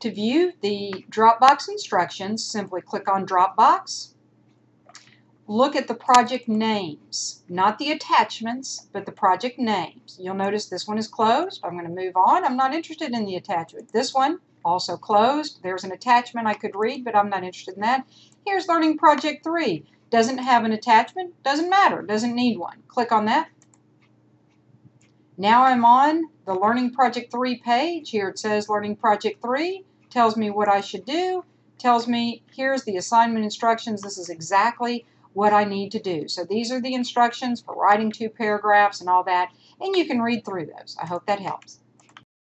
To view the Dropbox instructions, simply click on Dropbox. Look at the project names, not the attachments, but the project names. You'll notice this one is closed. I'm going to move on. I'm not interested in the attachment. This one, also closed. There's an attachment I could read, but I'm not interested in that. Here's Learning Project 3. Doesn't have an attachment, doesn't matter, doesn't need one. Click on that. Now I'm on the Learning Project 3 page. Here it says Learning Project 3, tells me what I should do, tells me here's the assignment instructions. This is exactly what I need to do. So these are the instructions for writing two paragraphs and all that, and you can read through those. I hope that helps.